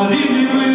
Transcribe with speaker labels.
Speaker 1: Молодыми